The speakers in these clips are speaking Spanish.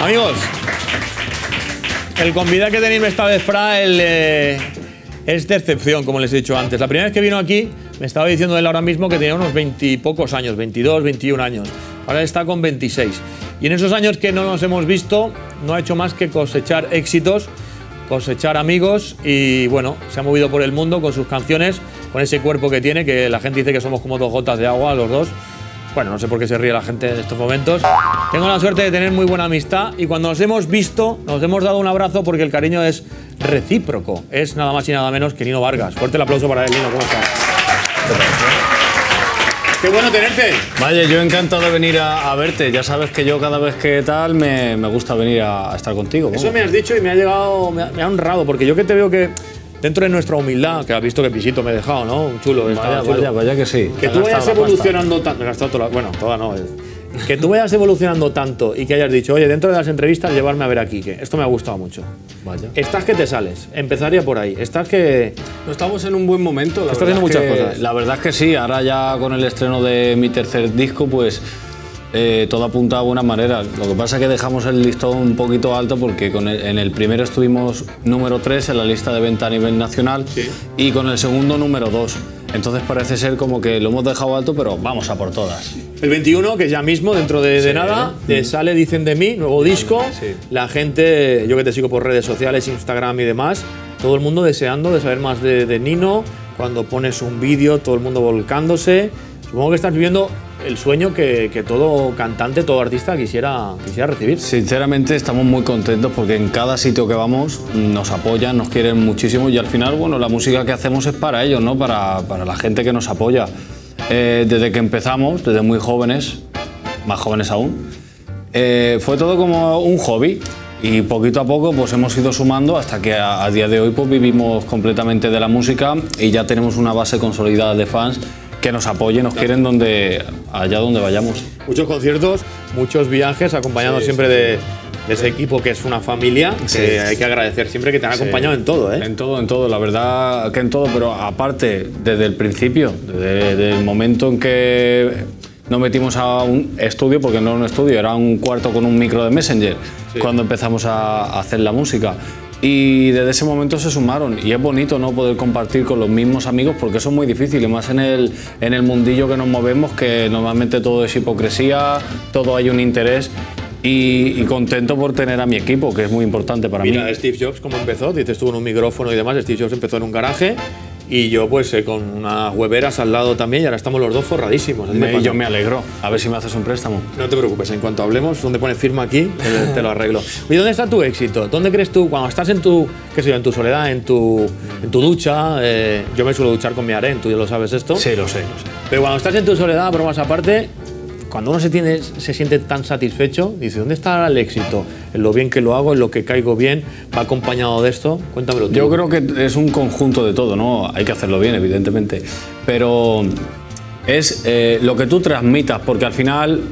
Amigos, el convidado que tenéis esta vez para el, eh, es de excepción, como les he dicho antes. La primera vez que vino aquí, me estaba diciendo él ahora mismo que tenía unos veintipocos años, 22, 21 años. Ahora está con 26. Y en esos años que no nos hemos visto, no ha hecho más que cosechar éxitos, cosechar amigos y bueno, se ha movido por el mundo con sus canciones, con ese cuerpo que tiene, que la gente dice que somos como dos gotas de agua los dos. Bueno, no sé por qué se ríe la gente en estos momentos. Tengo la suerte de tener muy buena amistad y cuando nos hemos visto, nos hemos dado un abrazo porque el cariño es recíproco. Es nada más y nada menos que Nino Vargas. Fuerte el aplauso para él, Nino. ¿Cómo estás? Qué bueno tenerte. Vaya, yo encantado de venir a, a verte. Ya sabes que yo cada vez que tal me, me gusta venir a, a estar contigo. Eso me has dicho y me ha llegado, me ha, me ha honrado, porque yo que te veo que dentro de nuestra humildad, que has visto que pisito me he dejado, ¿no? Un chulo, está Vaya, chulo. vaya, vaya que sí. Que tú vayas evolucionando tanto. Bueno, toda no. eh. Que tú vayas evolucionando tanto y que hayas dicho, oye, dentro de las entrevistas, llevarme a ver aquí, que esto me ha gustado mucho. Vaya. Estás que te sales, empezaría por ahí. Estás que. No estamos en un buen momento. La Estás haciendo muchas que- cosas. La verdad es que sí. Ahora ya con el estreno de mi tercer disco, pues eh, todo apunta a buena manera. Lo que pasa es que dejamos el listón un poquito alto porque con el- en el primero estuvimos número 3 en la lista de venta a nivel nacional y con el segundo número 2. Entonces parece ser como que lo hemos dejado alto, pero vamos a por todas. El 21, que ya mismo, dentro de, de nada, eh, sale Dicen de mí, nuevo disco. sí. La gente, yo que te sigo por redes sociales, Instagram y demás, todo el mundo deseando de saber más de, de Nino. Cuando pones un vídeo, todo el mundo volcándose. Supongo que estás viviendo el sueño que, que todo cantante, todo artista quisiera, quisiera recibir. Sinceramente estamos muy contentos porque en cada sitio que vamos nos apoyan, nos quieren muchísimo y al final, bueno, la música que hacemos es para ellos, ¿no? Para, para la gente que nos apoya. Eh, desde que empezamos, desde muy jóvenes, más jóvenes aún, eh, fue todo como un hobby y poquito a poco pues hemos ido sumando hasta que a, a día de hoy pues vivimos completamente de la música y ya tenemos una base consolidada de fans que nos apoyen, nos quieren donde, allá donde vayamos. Muchos conciertos, muchos viajes, acompañados siempre de, de ese equipo que es una familia, que hay que agradecer siempre que te han acompañado en todo, ¿eh? En todo, en todo, la verdad que en todo, pero aparte, desde el principio, desde, desde el momento en que nos metimos a un estudio, porque no era un estudio, era un cuarto con un micro de Messenger, cuando empezamos a hacer la música. Y desde ese momento se sumaron y es bonito no poder compartir con los mismos amigos porque eso es muy difícil y más en el, en el mundillo que nos movemos que normalmente todo es hipocresía, todo hay un interés y, y contento por tener a mi equipo que es muy importante para mí. Mira, Steve Jobs, ¿cómo empezó? Dices tú en un micrófono y demás. Steve Jobs empezó en un garaje y yo, pues, eh, con unas hueveras al lado también. Y ahora estamos los dos forradísimos. Me yo me alegro. A ver si me haces un préstamo. No te preocupes, en cuanto hablemos, donde pone firma aquí, te, te lo arreglo. ¿Y dónde está tu éxito? ¿Dónde crees tú, cuando estás en tu, qué sé yo, en tu soledad, en tu, en tu ducha? eh, yo me suelo duchar con mi harén, tú ya lo sabes esto. lo sé, lo sé. Pero cuando estás en tu soledad, bromas aparte, cuando uno se, siente tan satisfecho, dice, ¿dónde está el éxito? En lo bien que lo hago, en lo que caigo bien, va acompañado de esto. Cuéntamelo tú. Yo creo que es un conjunto de todo, ¿no? Hay que hacerlo bien, evidentemente. Pero es eh, lo que tú transmitas, porque al final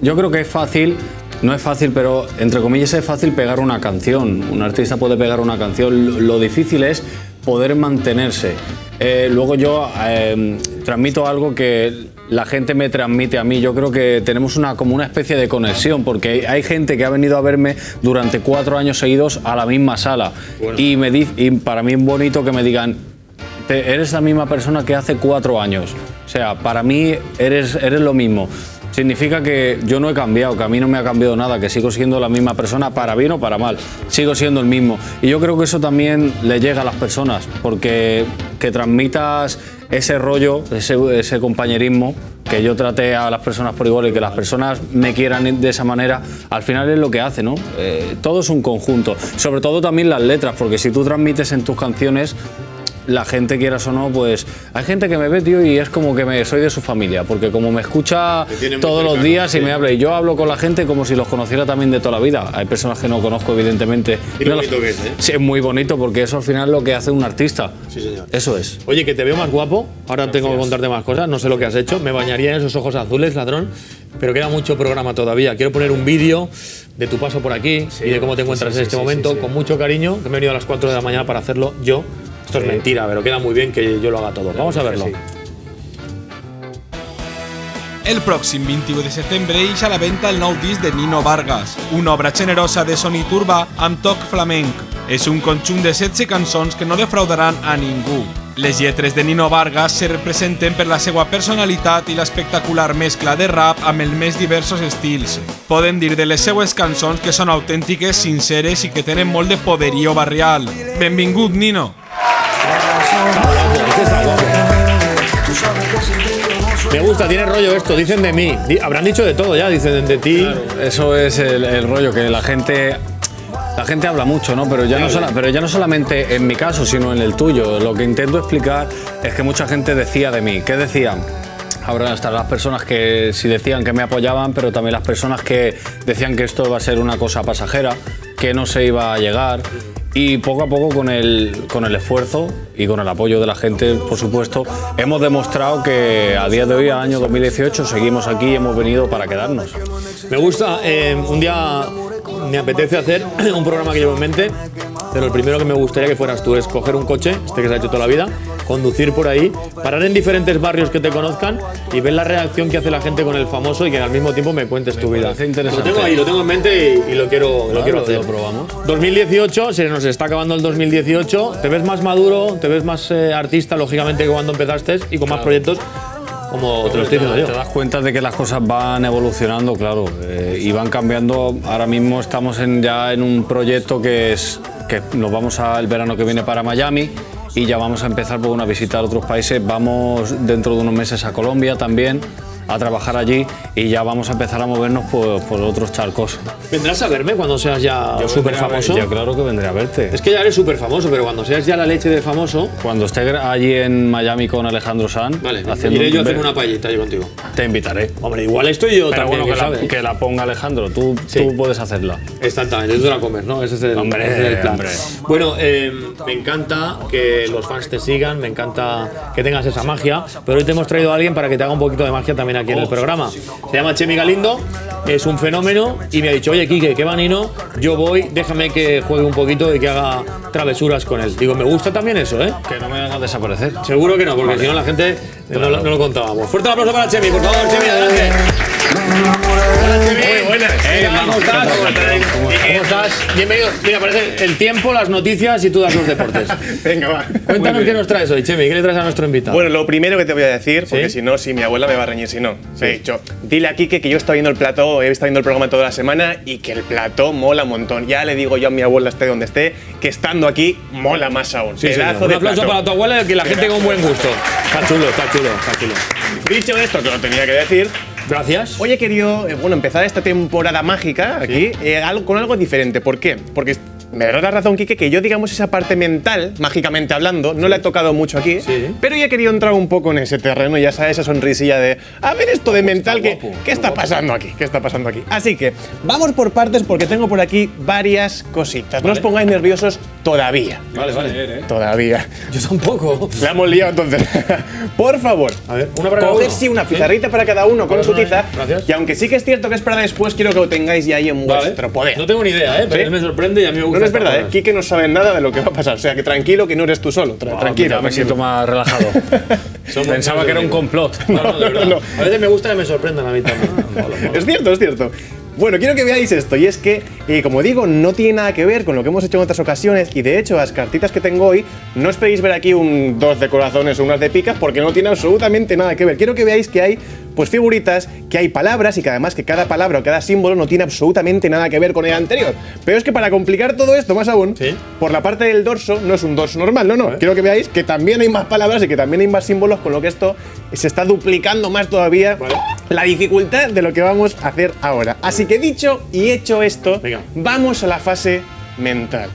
yo creo que es fácil, no es fácil, pero entre comillas es fácil pegar una canción. Un artista puede pegar una canción. Lo, lo difícil es poder mantenerse. Eh, luego yo eh, transmito algo que la gente me transmite a mí. Yo creo que tenemos una, como una especie de conexión, porque hay gente que ha venido a verme durante cuatro años seguidos a la misma sala. Y, me di- y para mí es bonito que me digan, "Te- eres la misma persona que hace cuatro años. O sea, para mí eres, eres lo mismo. Significa que yo no he cambiado, que a mí no me ha cambiado nada, que sigo siendo la misma persona, para bien o para mal. Sigo siendo el mismo. Y yo creo que eso también le llega a las personas, porque que transmitas ese rollo, ese, compañerismo, que yo trate a las personas por igual y que las personas me quieran de esa manera, al final es lo que hace, ¿no? Eh, todo es un conjunto. Sobre todo también las letras, porque si tú transmites en tus canciones la gente, quieras o no, pues hay gente que me ve, tío, y es como que me, soy de su familia, porque como me escucha todos los días y me habla, y yo hablo con la gente como si los conociera también de toda la vida. Hay personas que no conozco, evidentemente. Y lo No los- bonito que es, ¿eh? Sí, es muy bonito, porque eso al final es lo que hace un artista. Sí, señor. Eso es. Oye, que te veo más guapo. Ahora tengo que contarte más cosas. No sé lo que has hecho. Me bañaría en esos ojos azules, ladrón. Pero queda mucho programa todavía. Quiero poner un vídeo de tu paso por aquí y de cómo te encuentras sí, en este momento. Con mucho cariño. Que me he venido a las 4 de la mañana para hacerlo yo. Esto es mentira, pero queda muy bien que yo lo haga todo. Vamos a verlo. el pròxim 21 de setembre ix a la venda el nou disc de Nino Vargas, una obra generosa de Sony Turba amb toc flamenc. És un conjunt de 16 cançons que no defraudaran a ningú. Les lletres de Nino Vargas se representen per la seva personalitat i l'espectacular mescla de rap amb els més diversos estils. Podem dir de les seues cançons que són autèntiques, sinceres i que tenen molt de poderío barrial. Benvingut, Nino! Me gusta, tiene rollo esto, dicen de mí. Habrán dicho de todo ya, dicen de ti. Eso es el, el rollo, que la gente. La gente habla mucho, ¿no? Pero ya no, sola- pero ya no solamente en mi caso, sino en el tuyo. Lo que intento explicar es que mucha gente decía de mí. ¿Qué decían? Ahora están las personas que sí decían que me apoyaban, pero también las personas que decían que esto iba a ser una cosa pasajera, que no se iba a llegar. Y poco a poco con el, con el esfuerzo y con el apoyo de la gente, por supuesto, hemos demostrado que a día de hoy, año 2018, seguimos aquí y hemos venido para quedarnos. Me gusta, eh, un día me apetece hacer un programa que llevo en mente, pero el primero que me gustaría que fueras tú es coger un coche, este que se ha hecho toda la vida, conducir por ahí, parar en diferentes barrios que te conozcan y ver la reacción que hace la gente con el famoso y que al mismo tiempo me cuentes tu vida. Lo tengo ahí, lo tengo en mente y, y lo quiero, lo quiero hacer. lo probamos. 2018, se nos está acabando el 2018, te ves más maduro, te ves más eh, artista, lógicamente, que cuando empezaste y con más proyectos, como te lo estoy diciendo yo. Te das cuenta de que las cosas van evolucionando, claro, eh, y van cambiando. Ahora mismo estamos en, ya en un proyecto que es que nos vamos a- el verano que viene para Miami y ya vamos a empezar por una visita a otros países. Vamos dentro de unos meses a Colombia también a trabajar allí y ya vamos a empezar a movernos por, por otros charcos. ¿Vendrás a verme cuando seas ya súper famoso? Ya claro que vendré a verte. Es que ya eres súper famoso, pero cuando seas ya la leche de famoso, Cuando esté allí en Miami con Alejandro Sanz, vale, haciendo iré yo a hacer una paellita yo contigo. te invitaré. Hombre, igual estoy yo Pero también, bueno, que que la, que la ponga Alejandro, tú, Sí. tú puedes hacerla. Exactamente, tú la comes, ¿no? Ese es el, Hombre, ese es el plan. hombre. Bueno, eh, me encanta que los fans te sigan, me encanta que tengas esa magia, pero hoy te hemos traído a alguien para que te haga un poquito de magia también aquí en el programa. Se llama Chemi Galindo, es un fenómeno y me ha dicho, oye, Quique, qué vanino, yo voy, déjame que juegue un poquito y que haga travesuras con él. Digo, me gusta también eso, ¿eh? Que no me hagas desaparecer. Seguro que no, porque si no la gente no, lo- no lo contábamos. Fuerte el aplauso para Chemi, por favor, Chemi, adelante. Muy buenas. ¿Cómo estás? ¿Cómo estás? Bienvenido. Mira, parece el tiempo, las noticias y tú das los deportes. Venga, va. Cuéntanos qué nos traes hoy, Chemi. ¿Qué le traes a nuestro invitado? Bueno, lo primero que te voy a decir, porque ¿Sí? si no, si mi abuela me va a reñir si no. Me he dicho, dile a Kike que yo estaba viendo el plató, he estado viendo el programa toda la semana y que el plató mola un montón. Ya le digo yo a mi abuela, esté donde esté, que estando aquí mola más aún. Sí. Pedazo Un aplauso plató. para tu abuela y que la gente con buen gusto. Está chulo, está chulo, está chulo. Dicho esto, que lo tenía que decir, Gracias. Hoy he querido eh, bueno, empezar esta temporada mágica aquí eh, algo- con algo diferente. ¿Por qué? Porque me darás la razón, Kike, que yo, digamos, esa parte mental, mágicamente hablando, no la he tocado mucho aquí, Sí. pero ya he querido entrar un poco en ese terreno, ya sabes, esa sonrisilla de, a ver esto de mental, ¿qué, guapo, ¿qué está pasando aquí? ¿Qué está pasando aquí? Así que, vamos por partes porque tengo por aquí varias cositas. No os pongáis nerviosos todavía. Vale, vale. Todavía. Yo tampoco. La hemos liado entonces. por favor. A ver, una para cada Coger uno. sí una pizarrita para cada uno con su tiza. gracias. Y aunque sí que es cierto que es para después, quiero que lo tengáis ya ahí en Vale. vuestro poder. No tengo ni idea, ¿eh? Pero ¿Sí? él me sorprende y a mí me gusta. No, es verdad, ¿eh? Quique no sabe nada de lo que va a pasar. O sea, que tranquilo que no eres tú solo. Tra- tranquilo. Me siento más relajado. Pensaba que era un complot. No, no, de verdad. No. A veces me gusta que me sorprendan a mí también. Mola, mola. Es cierto, es cierto. Bueno, quiero que veáis esto, y es que, eh, como digo, no tiene nada que ver con lo que hemos hecho en otras ocasiones, y de hecho, las cartitas que tengo hoy, no esperéis ver aquí un dos de corazones o unas de picas, porque no tiene absolutamente nada que ver. Quiero que veáis que hay, pues, figuritas, que hay palabras, y que además que cada palabra o cada símbolo no tiene absolutamente nada que ver con el anterior. Pero es que para complicar todo esto más aún, Sí. por la parte del dorso, no es un dorso normal, no, no. Quiero que veáis que también hay más palabras y que también hay más símbolos, con lo que esto se está duplicando más todavía Vale. la dificultad de lo que vamos a hacer ahora. Así que dicho y hecho esto, Venga. vamos a la fase mental.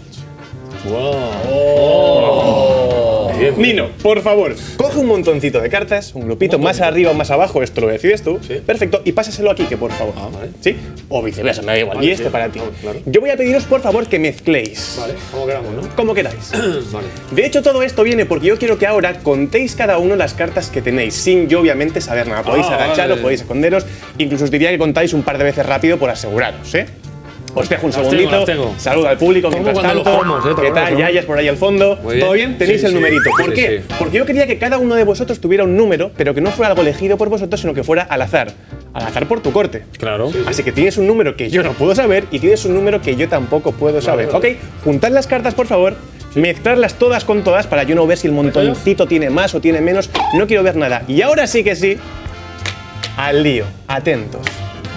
Bien. Nino, por favor, coge un montoncito de cartas, un grupito más arriba o más abajo, esto lo decides tú. Sí. Perfecto, y pásaselo aquí, que por favor. Ah, vale. ¿Sí? O viceversa, me da igual. Vale, y este sí. para ti. Claro. Yo voy a pediros, por favor, que mezcléis. Vale, como queramos, ¿no? Como queráis. vale. De hecho, todo esto viene porque yo quiero que ahora contéis cada uno las cartas que tenéis, sin yo obviamente saber nada. Podéis Ah, agacharos, vale. podéis esconderos, incluso os diría que contáis un par de veces rápido por aseguraros, ¿eh? Os dejo un Las segundito. tengo. Saluda al público Como mientras tanto. pomos, ¿eh? ¿Te ¿Qué tal? Yayas por ahí al fondo. Muy bien. ¿Todo bien? Tenéis Sí, el sí. numerito. ¿Por Sí, qué? Porque yo quería que cada uno de vosotros tuviera un número, pero que no fuera algo elegido por vosotros, sino que fuera al azar. Al azar por tu corte. Claro. Así que tienes un número que yo no puedo saber y tienes un número que yo tampoco puedo saber. vale. ¿Ok? Juntad las cartas, por favor. Mezclarlas todas con todas para yo no ver si el montoncito tiene más o tiene menos. No quiero ver nada. Y ahora sí que sí. Al lío. Atentos.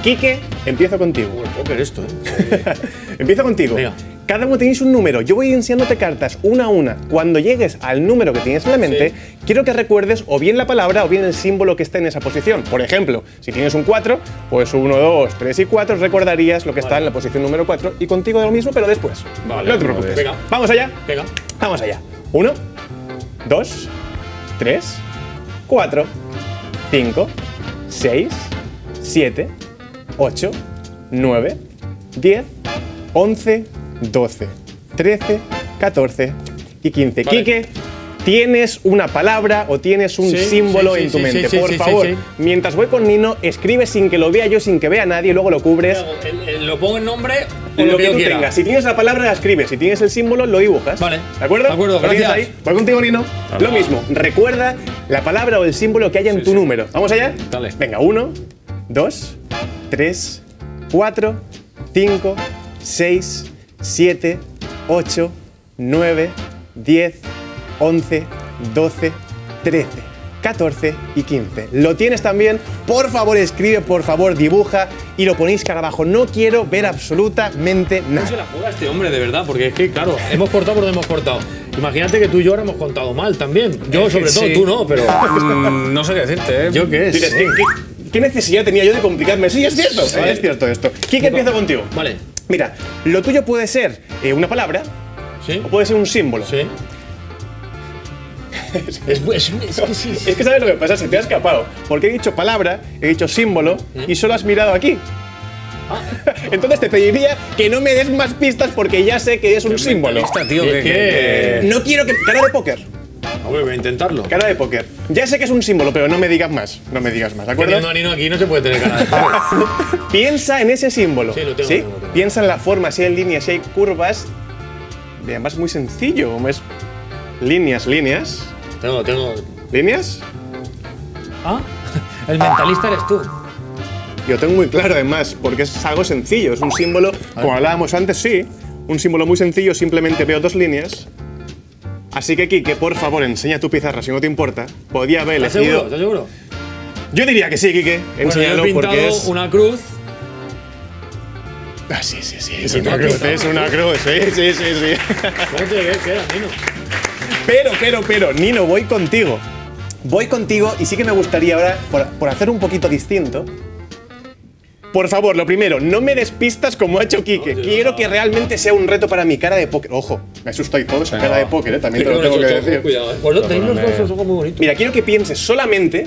Quique, empiezo contigo. El póker esto, ¿eh? Empiezo contigo. Venga. Cada uno tenéis un número. Yo voy enseñándote cartas una a una. Cuando llegues al número que tienes en la mente, quiero que recuerdes o bien la palabra o bien el símbolo que está en esa posición. Por ejemplo, si tienes un 4, pues 1, 2, 3 y 4 recordarías lo que está en la posición número 4 y contigo lo mismo, pero después. Vale, no te vale. preocupes. Venga. Vamos allá. Venga. Vamos allá. 1, 2, 3, 4, 5, 6, 7, 8, 9, 10, 11, 12, 13, 14 y 15. Vale. Quique, tienes una palabra o tienes un Sí, símbolo sí, sí, en tu sí, mente. sí, Por favor, sí. mientras voy con Nino, escribe sin que lo vea yo, sin que vea nadie, y luego lo cubres. ¿Lo pongo en nombre o Lo, lo que que yo tú quiera? tengas. Si tienes la palabra, la escribes. Si tienes el símbolo, lo dibujas. Vale. ¿De acuerdo? De acuerdo, ¿Lo tienes gracias. ahí? Voy contigo, Nino. Lo mismo. Recuerda la palabra o el símbolo que haya en tu número. ¿Vamos allá? Dale. Venga, uno, dos, tres, cuatro, cinco, seis, siete, ocho, nueve, diez, once, doce, trece. 14 y 15. ¿Lo tienes también? Por favor, escribe, por favor, dibuja y lo ponéis cara abajo. No quiero ver absolutamente No se nada. la juega este hombre, de verdad, porque es que, claro, hemos cortado por donde hemos cortado. Imagínate que tú y yo ahora hemos contado mal también. Yo, sobre todo, sí. tú no, pero. Mm, no sé qué decirte, ¿eh? ¿Yo qué Dices, es? ¿Qué, necesidad tenía yo de complicarme? Sí, es cierto. Vale. Es cierto esto. Kike, empieza contigo. Vale. Mira, lo tuyo puede ser eh, una palabra ¿Sí? o puede ser un símbolo. Sí. es, es- es que sí. Es que sabes lo que pasa, se te ha escapado. Porque he dicho palabra, he dicho símbolo y solo has mirado aquí. Entonces te pediría que no me des más pistas porque ya sé que es un símbolo. Tío, que- que- No quiero que. Cara de póker. Hombre, voy a intentarlo. Cara de póker. Ya sé que es un símbolo, pero no me digas más. No me digas más, ¿de acuerdo? Teniendo a Nino aquí no se puede tener cara de póker. Piensa en ese símbolo. Sí, lo tengo, lo tengo. Piensa en la forma, si hay líneas, si hay curvas. Y además es muy sencillo. como Es líneas, líneas. Tengo, tengo. ¿Líneas? Ah, el mentalista eres tú. Yo tengo muy claro además, porque es algo sencillo. Es un símbolo, como hablábamos antes, sí. Un símbolo muy sencillo, simplemente veo dos líneas. Así que, Kike, por favor, enseña tu pizarra si no te importa. Podía haber ¿Estás elegido. seguro? ¿Estás seguro? Yo diría que sí, Kike. Bueno, yo Enséñalo he pintado porque es. una cruz. Ah, sí, sí, sí. Es una cruz, es una cruz. Sí, sí, sí, sí. ¿Cómo te ves que era, Nino? Pero, pero, pero, Nino, voy contigo. Voy contigo y sí que me gustaría ahora, por, por hacer un poquito distinto. Por favor, lo primero, no me despistas como ha hecho Quique. Quiero que realmente sea un reto para mi cara de póker. Ojo, me asusta y todo esa cara de póker, ¿eh? también te lo tengo que decir. Cuidado, eh. Tenéis los dos ojos muy bonitos. Mira, quiero que pienses solamente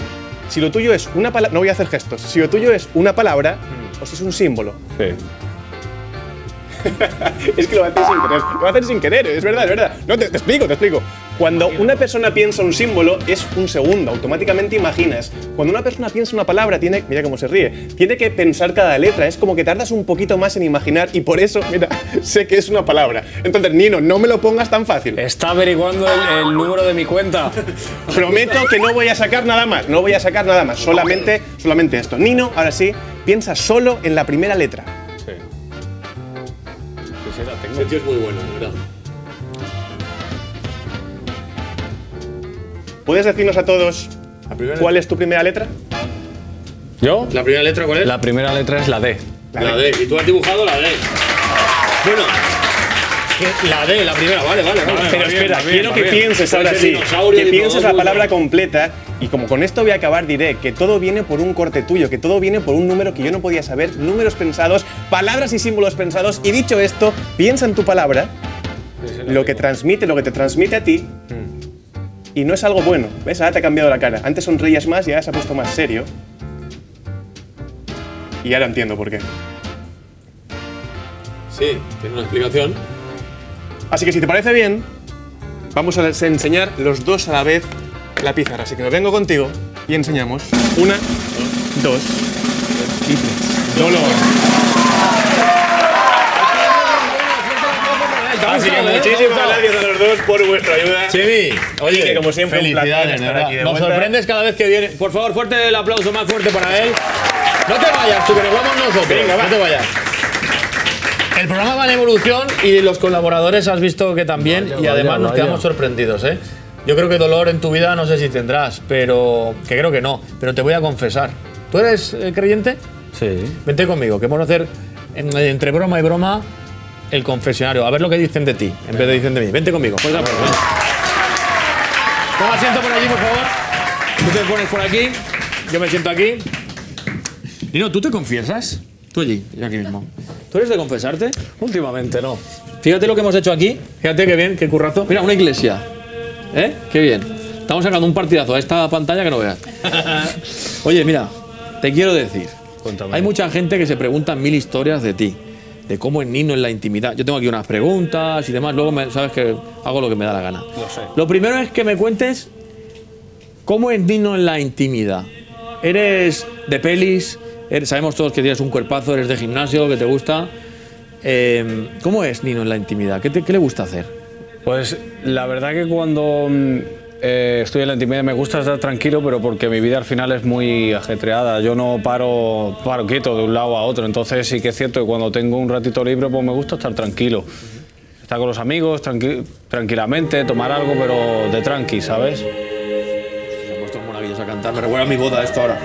si lo tuyo es una palabra. No voy a hacer gestos. Si lo tuyo es una palabra o si es un símbolo. Sí. Es que lo haces sin querer. Lo haces sin querer, es verdad, es verdad. No, te, te explico, te explico. Cuando una persona piensa un símbolo, es un segundo, automáticamente imaginas. Cuando una persona piensa una palabra, tiene, mira cómo se ríe, tiene que pensar cada letra. Es como que tardas un poquito más en imaginar y por eso, mira, sé que es una palabra. Entonces, Nino, no me lo pongas tan fácil. Está averiguando el, el número de mi cuenta. Prometo que no voy a sacar nada más, no voy a sacar nada más, solamente, solamente esto. Nino, ahora sí, piensa solo en la primera letra. Sí. La tengo. Ese tío es muy bueno, ¿verdad? ¿Puedes decirnos a todos La cuál es tu primera letra? ¿Yo? ¿La primera letra cuál es? La primera letra es la D. La D. Y tú has dibujado la D. Bueno. La D, la primera, vale, vale. vale. Pero bien, espera, bien, quiero que bien. pienses ahora sí, que pienses la palabra completa y como con esto voy a acabar diré que todo viene por un corte tuyo, que todo viene por un número que yo no podía saber, números pensados, palabras y símbolos pensados y dicho esto, piensa en tu palabra, lo que transmite, lo que te transmite a ti y no es algo bueno, ¿ves? Ahora te ha cambiado la cara, antes sonreías más y ahora se ha puesto más serio y ahora entiendo por qué. Sí, tiene una explicación. Así que si te parece bien, vamos a enseñar los dos a la vez la pizarra. Así que me vengo contigo y enseñamos. Una, dos y tres. Dolor. Muchísimas gracias a los dos por vuestra ayuda. Chimi, oye, que como siempre, un placer felicidades, estar de verdad. aquí de Nos vuelta. sorprendes cada vez que viene. Por favor, fuerte el aplauso más fuerte para él. No te vayas, tú que nos vamos nosotros. Venga, va. No te vayas. El programa va en evolución y los colaboradores has visto que también y además nos quedamos sorprendidos, ¿eh? Yo creo que dolor en tu vida no sé si tendrás, pero que creo que no. Pero te voy a confesar. ¿Tú eres eh, creyente? Sí. Vente conmigo, que vamos a hacer en- entre broma y broma el confesionario. A ver lo que dicen de ti, en vez de dicen de mí. Vente conmigo. Pues, ven. Toma asiento por allí, por favor. Tú te pones por aquí, yo me siento aquí. Nino, ¿tú te confiesas? Tú allí, yo aquí mismo. ¿Tú eres de confesarte? Últimamente no. Fíjate lo que hemos hecho aquí. Fíjate qué bien, qué currazo. Mira, una iglesia. ¿Eh? Qué bien. Estamos sacando un partidazo a esta pantalla que no veas. Oye, mira, te quiero decir. Cuéntame. Hay mucha gente que se pregunta mil historias de ti. De cómo es Nino en la intimidad. Yo tengo aquí unas preguntas y demás. Luego me- sabes que hago lo que me da la gana. Lo sé. Lo primero es que me cuentes cómo es Nino en la intimidad. ¿Eres de pelis? Eres- sabemos todos que tienes un cuerpazo, eres de gimnasio, que te gusta. Eh, ¿Cómo es Nino en la intimidad? ¿Qué, te- qué le gusta hacer? Pues la verdad que cuando mm, eh, estoy en la intimidad me gusta estar tranquilo, pero porque mi vida al final es muy ajetreada. Yo no paro, paro quieto de un lado a otro. Entonces sí que es cierto que cuando tengo un ratito libre pues me gusta estar tranquilo. Estar con los amigos, tranqui- tranquilamente, tomar algo, pero de tranqui, ¿sabes? Se ha puesto maravilloso a cantar. Me recuerda a mi boda esto ahora.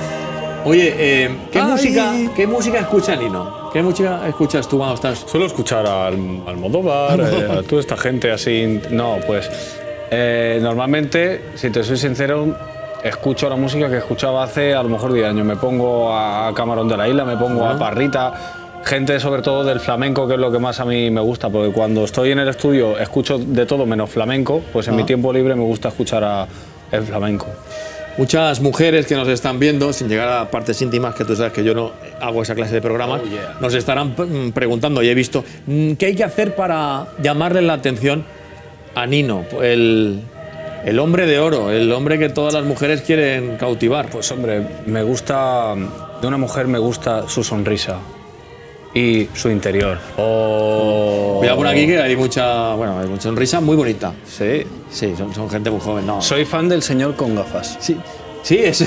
Oye, eh, ¿qué, música, ¿qué música escucha Nino? ¿Qué música escuchas tú cuando estás? Suelo escuchar al Almodóvar, eh, a toda esta gente así. No, pues eh, normalmente, si te soy sincero, escucho la música que escuchaba hace a lo mejor 10 años. Me pongo a Camarón de la Isla, me pongo a Parrita, gente sobre todo del flamenco, que es lo que más a mí me gusta, porque cuando estoy en el estudio escucho de todo menos flamenco, pues en mi tiempo libre me gusta escuchar a el flamenco. Muchas mujeres que nos están viendo, sin llegar a partes íntimas, que tú sabes que yo no hago esa clase de programas, nos estarán mm, preguntando, y he visto, mm, ¿qué hay que hacer para llamarle la atención a Nino, el, el hombre de oro, el hombre que todas las mujeres quieren cautivar? Pues hombre, me gusta, de una mujer me gusta su sonrisa y su interior. Oh. Cuidado por aquí que hay mucha, bueno, hay mucha sonrisa muy bonita. Sí. Sí, son, son gente muy joven, no. Soy fan del señor con gafas. Sí, sí es,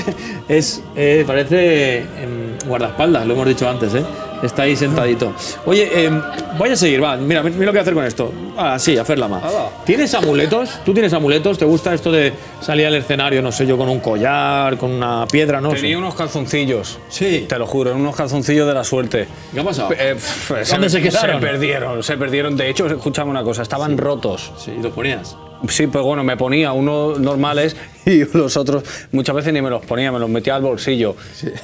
es eh, parece em, guardaespaldas, lo hemos dicho antes, ¿eh? Está ahí sentadito. Oye, em, voy a seguir, va, mira, mira lo que voy a hacer con esto. Ah, sí, hacerla más. Hala. ¿Tienes amuletos? ¿Tú tienes amuletos? ¿Te gusta esto de salir al escenario, no sé yo, con un collar, con una piedra, no Tenía unos calzoncillos. Sí. Te lo juro, unos calzoncillos de la suerte. ¿Qué ha pasado? Eh, pf, ¿Dónde se quedaron? Se perdieron, se perdieron. De hecho, escúchame una cosa, estaban rotos. Sí, los ponías. Sí, pues bueno, me ponía unos normales y los otros muchas veces ni me los ponía, me los metía al bolsillo,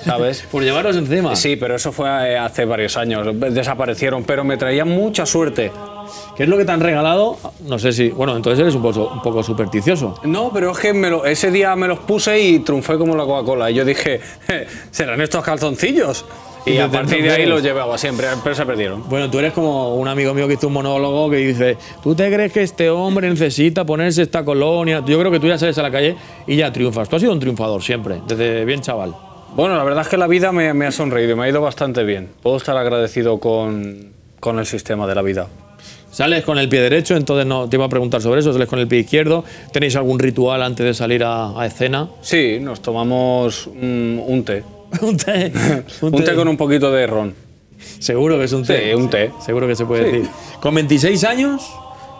¿sabes? Por llevarlos encima. Sí, pero eso fue eh, hace varios años, desaparecieron, pero me traían mucha suerte. ¿Qué es lo que te han regalado? No sé si. Bueno, entonces eres un poco, un poco supersticioso. No, pero es que me lo- ese día me los puse y triunfé como la Coca-Cola. Y yo dije, "Eh, ¿serán estos calzoncillos? Y Y a partir de ahí los llevaba siempre, pero se perdieron. Bueno, tú eres como un amigo mío que hizo un monólogo que dice, ¿tú te crees que este hombre necesita ponerse esta colonia? Yo creo que tú ya sales a la calle y ya triunfas. Tú has sido un triunfador siempre, desde bien chaval. Bueno, la verdad es que la vida me, me ha sonreído, me ha ido bastante bien. Puedo estar agradecido con, con el sistema de la vida. Sales con el pie derecho, entonces no te iba a preguntar sobre eso, sales con el pie izquierdo. ¿Tenéis algún ritual antes de salir a, a escena? Sí, nos tomamos mm, un té. un té. Un té con un poquito de ron. Seguro que es un té. Sí, un té. Seguro que se puede Sí. decir. Con 26 años,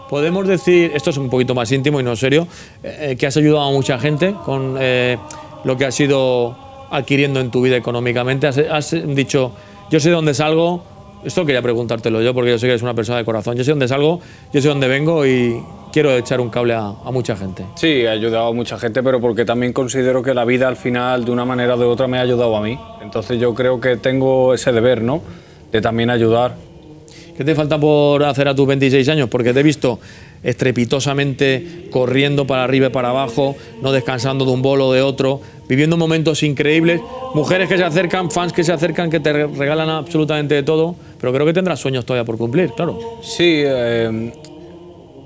podemos decir, esto es un poquito más íntimo y no serio, eh, que has ayudado a mucha gente con eh, lo que has ido adquiriendo en tu vida económicamente. Has, has dicho, yo sé de dónde salgo, esto quería preguntártelo yo porque yo sé que eres una persona de corazón, yo sé dónde salgo, yo sé dónde vengo y quiero echar un cable a, a mucha gente. Sí, he ayudado a mucha gente, pero porque también considero que la vida al final, de una manera o de otra, me ha ayudado a mí. Entonces yo creo que tengo ese deber, ¿no? De también ayudar. ¿Qué te falta por hacer a tus 26 años? Porque te he visto estrepitosamente corriendo para arriba y para abajo, no descansando de un bolo o de otro, viviendo momentos increíbles, mujeres que se acercan, fans que se acercan, que te re- regalan absolutamente de todo, pero creo que tendrás sueños todavía por cumplir, claro. Sí, eh,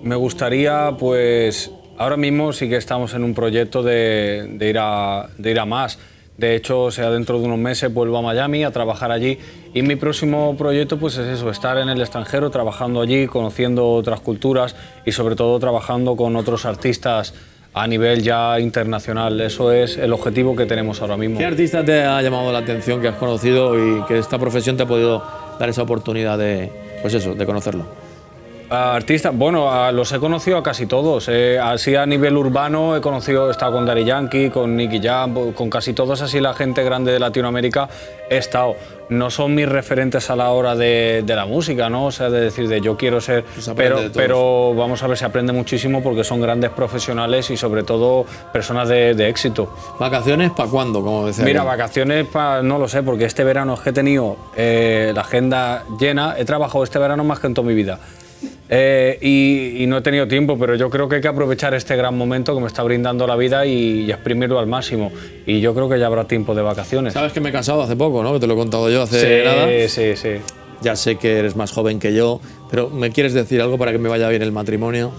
me gustaría, pues, ahora mismo sí que estamos en un proyecto de, ir, a, de ir a más, De hecho, sea, dentro de unos meses vuelvo a Miami a trabajar allí. Y mi próximo proyecto pues es eso, estar en el extranjero, trabajando allí, conociendo otras culturas y sobre todo trabajando con otros artistas a nivel ya internacional. Eso es el objetivo que tenemos ahora mismo. ¿Qué artista te ha llamado la atención, que has conocido y que esta profesión te ha podido dar esa oportunidad de, pues eso, de conocerlo? Artistas, bueno, a- los he conocido a casi todos. eh, así a nivel urbano he conocido, he estado con Daddy Yankee, con Nicky Jam, con casi todos así la gente grande de Latinoamérica he estado. No son mis referentes a la hora de, de la música, ¿no? O sea, de decir de yo quiero ser... Pues pero, pero vamos a ver, se aprende muchísimo porque son grandes profesionales y sobre todo personas de, de éxito. ¿Vacaciones para cuándo? Como decía Mira, vacaciones pa- no lo sé, porque este verano es que he tenido eh, la agenda llena, he trabajado este verano más que en toda mi vida. Eh, y, y no he tenido tiempo, pero yo creo que hay que aprovechar este gran momento que me está brindando la vida y, y exprimirlo al máximo. Y yo creo que ya habrá tiempo de vacaciones. Sabes que me he casado hace poco, ¿no? Que te lo he contado yo hace nada. Sí, sí, sí. Ya sé que eres más joven que yo, pero ¿me quieres decir algo para que me vaya bien el matrimonio?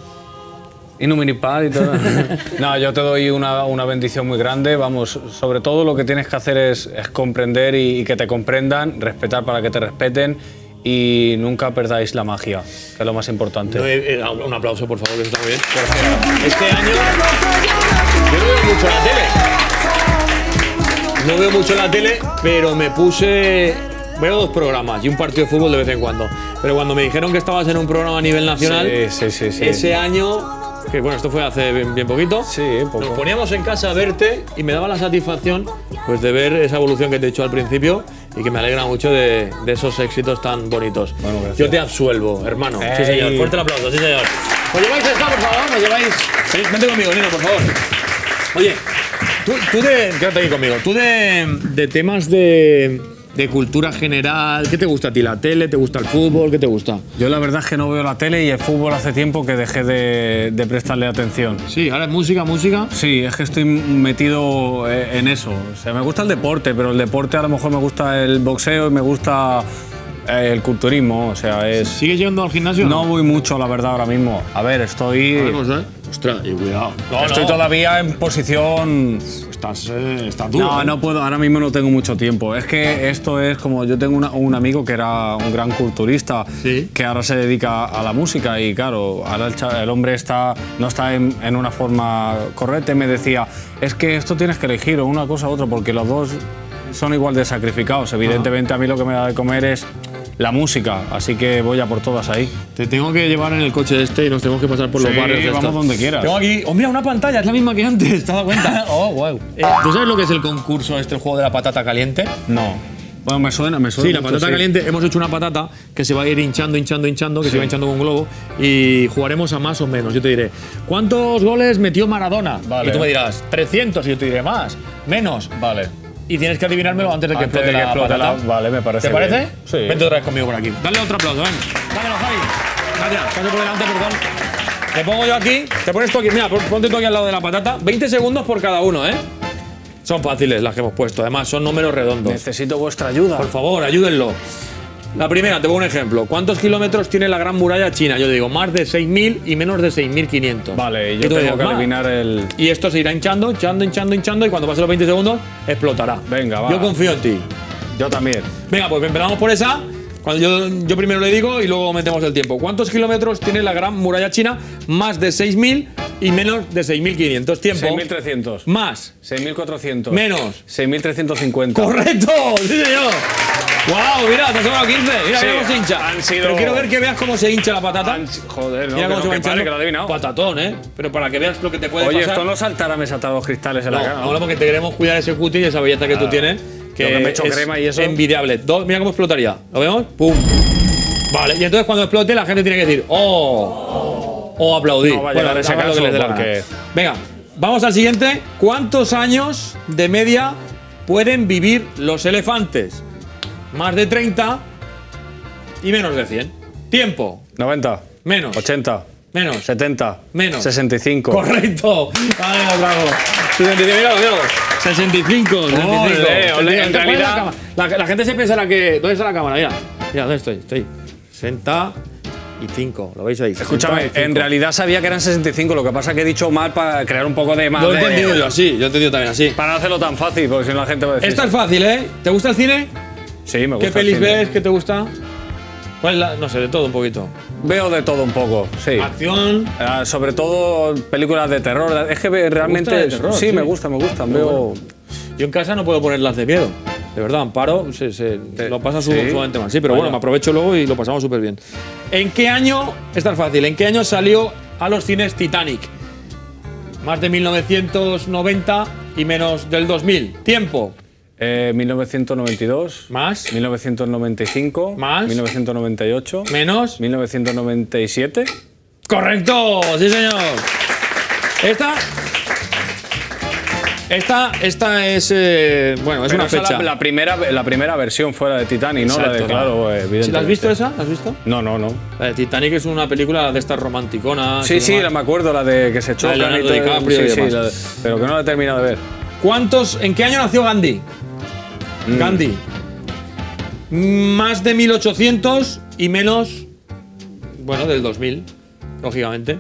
Y numinipal y todo. no, yo te doy una, una bendición muy grande. Vamos, sobre todo lo que tienes que hacer es, es comprender y, y que te comprendan, respetar para que te respeten y nunca perdáis la magia, que es lo más importante. No, eh, eh, un aplauso, por favor, que está muy bien. Este año yo no veo mucho la tele. No veo mucho la tele, pero me puse. Veo dos programas y un partido de fútbol de vez en cuando. Pero cuando me dijeron que estabas en un programa a nivel nacional, Sí, sí, sí, sí. ese año, que bueno, esto fue hace bien, bien poquito, Sí, poco. nos poníamos en casa a verte y me daba la satisfacción pues, de ver esa evolución que te he dicho al principio y que me alegra mucho de, de esos éxitos tan bonitos. Bueno, gracias. Yo te absuelvo, hermano. Sí, señor. Fuerte el aplauso, sí, señor. ¿Me lleváis esta, por favor? ¿Me lleváis? Vente conmigo, Nino, por favor. Oye, tú, tú de. Quédate aquí conmigo. Tú de, de temas de, de cultura general, ¿qué te gusta a ti? ¿La tele? ¿Te gusta el fútbol? ¿Qué te gusta? Yo la verdad es que no veo la tele y el fútbol hace tiempo que dejé de, de prestarle atención. Sí, ahora es música, música. Sí, es que estoy metido eh, en eso. O sea, me gusta el deporte, pero el deporte a lo mejor me gusta el boxeo y me gusta eh, el culturismo. O sea, es. ¿Sigues yendo al gimnasio? No voy mucho, la verdad, ahora mismo. A ver, estoy. Vamos, ¿eh? Ostras, y cuidado. No, estoy no. todavía en posición. Estás, eh, estás duro. No, ¿eh? no puedo, ahora mismo no tengo mucho tiempo. Es que esto es como, yo tengo una- un amigo que era un gran culturista, Sí. que ahora se dedica a la música y claro, ahora el, hombre está, no está en, en una forma correcta y me decía, es que esto tienes que elegir o una cosa u otra porque los dos son igual de sacrificados. Evidentemente a mí lo que me da de comer es la música, así que voy a por todas ahí. Te tengo que llevar en el coche este y nos tenemos que pasar por los Sí, barrios. estos. vamos donde quieras. Tengo aquí. Oh, mira, una pantalla, es la misma que antes, ¿te has dado cuenta? Oh, wow. Eh, ¿Tú sabes lo que es el concurso este, el juego de la patata caliente? No. Bueno, me suena, me suena. Sí, la mucho, patata sí. caliente, hemos hecho una patata que se va a ir hinchando, hinchando, hinchando, que se va hinchando con un globo y jugaremos a más o menos. Yo te diré, ¿cuántos goles metió Maradona? Vale. Y tú me dirás, 300, y yo te diré más, menos. Vale. Y tienes que adivinármelo antes de que Antes explote de que la explote la- vale, me parece ¿Te parece? bien. Sí. Vente otra vez conmigo por aquí. Dale otro aplauso, ven. Dámelo, Javi. Gracias, pase por delante, perdón. Te pongo yo aquí, te pones tú aquí, mira, pon- ponte tú aquí al lado de la patata. 20 segundos por cada uno, ¿eh? Son fáciles las que hemos puesto, además son números redondos. Necesito vuestra ayuda. Por favor, ayúdenlo. La primera, te pongo un ejemplo. ¿Cuántos kilómetros tiene la Gran Muralla China? Yo digo, más de 6.000 y menos de 6.500. Vale, Y yo tengo que adivinar el. Y esto se irá hinchando, hinchando, hinchando, hinchando y cuando pase los 20 segundos explotará. Venga, va. Yo confío en ti. Yo también. Venga, pues empezamos por esa. Cuando yo, yo primero le digo y luego metemos el tiempo. ¿Cuántos kilómetros tiene la Gran Muralla China? Más de 6.000 y menos de 6.500. Tiempo. 6.300. Más. 6.400. Menos. 6.350. ¡Correcto! ¡Sí, señor! ¡Wow! Mira, te has sobrado 15. Mira, Sí, mira cómo se hincha. han sido- Pero quiero ver que veas cómo se hincha la patata. Han- Joder, no, Mira que cómo no, se va que vale, que lo he adivinado. Patatón, ¿eh? Pero para que veas lo que te puede Oye, pasar. esto no saltará, me saltan los cristales en No, la cara. no, no, porque te queremos cuidar ese cutie y esa belleza que tú tienes. Que, que me he hecho es crema y eso. Envidiable. Dos, mira cómo explotaría. ¿Lo vemos? ¡Pum! Vale, y entonces cuando explote la gente tiene que decir ¡Oh! O aplaudir. No va a llegar ese hagan lo caso que les porque-. Venga, vamos al siguiente. ¿Cuántos años de media pueden vivir los elefantes? Más de 30 y menos de 100. Tiempo. 90. Menos. 80. Menos. 70. Menos. 65. Correcto. Vale, bravo. 65, míralo, míralo. 65, 65. Ole, ole, en Entonces, ¿cuál es la realidad-? La, la gente se pensará que. ¿Dónde está la cámara? Mira, mira, ¿dónde estoy? Estoy. 60. y 5. ¿Lo veis ahí? Escúchame, 60 y en realidad sabía que eran 65, lo que pasa es que he dicho mal para crear un poco de más. Lo he de- entendido yo así, yo he entendido también así. Para no hacerlo tan fácil, porque si no la gente va a decir. Esta es fácil, ¿eh? ¿Te gusta el cine? Sí, me gusta. ¿Qué pelis ves? ¿Qué te gusta? ¿Cuál es la- No sé, de todo un poquito. Veo de todo un poco, sí. Acción. Ah, sobre todo películas de terror. Es que realmente. de terror, sí, sí. me gusta, me gustan. Veo. Yo en casa no puedo ponerlas de miedo. De verdad, Amparo se, se- lo pasa sí. sumamente mal. Sí, pero Vaya. bueno, me aprovecho luego y lo pasamos súper bien. ¿En qué año, es fácil, ¿en qué año salió a los cines Titanic? Más de 1990 y menos del 2000. Tiempo. Eh, 1992. Más. 1995. Más. 1998. Menos. 1997. Correcto, sí señor. Esta. Esta, esta es. eh, bueno, es Pero una fecha. La, la primera, la primera versión fuera de Titanic, ¿no? la de, claro, ¿Sí, evidentemente. ¿La has visto esa? ¿La has visto? No, no, no. La de Titanic es una película de estas romanticonas. Sí, y sí, la me acuerdo, la de que se chocan y Leonardo todo. DiCaprio sí, y sí, la de- pero que no la he terminado de ver. ¿Cuántos, ¿En qué año nació Gandhi? Mm. Gandhi. Más de 1800 y menos. Bueno, del 2000, lógicamente.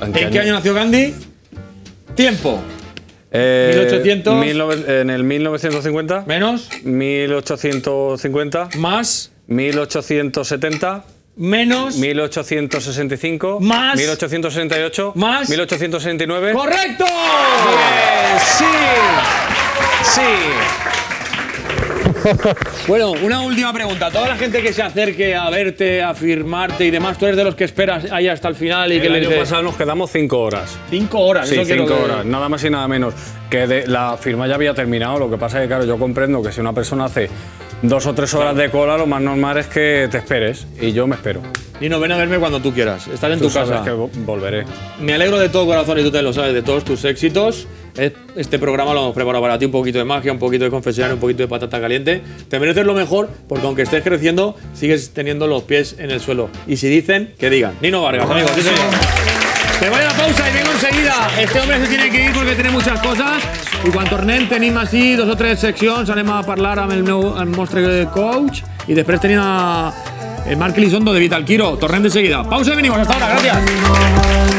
¿En qué año nació Gandhi? Tiempo. Eh, 1800. 19 en el 1950. Menos. 1850. Más. 1870. Menos. 1865. Más. 1868. Más. 1869. ¡Correcto! Eh, sí. Sí. Bueno, una última pregunta. Toda la gente que se acerque a verte, a firmarte y demás, tú eres de los que esperas ahí hasta el final y que El le año dices. pasado nos quedamos cinco horas. Cinco horas, Sí, eso cinco que- horas, nada más y nada menos. Que de- la firma ya había terminado, lo que pasa es que, claro, yo comprendo que si una persona hace dos o tres horas de cola, lo más normal es que te esperes. Y yo me espero. Nino, ven a verme cuando tú quieras. Estás en Tú tu sabes casa. que vo- volveré. Me alegro de todo corazón y tú te lo sabes, de todos tus éxitos. Eh, Este programa lo hemos preparado para ti, un poquito de magia, un poquito de confesionario, un poquito de patata caliente. Te mereces lo mejor porque aunque estés creciendo, sigues teniendo los pies en el suelo. Y si dicen, que digan. Nino Vargas, amigos. sí, señor. Me voy a la pausa y vengo enseguida. Este hombre se tiene que ir porque tiene muchas cosas. I quan tornem tenim així dos o tres seccions. Anem a parlar amb el, meu, el coach i després tenim a el Marc Elizondo de Vital Quiro. Tornem de seguida. Pausa y venimos. Hasta ahora. Gracias.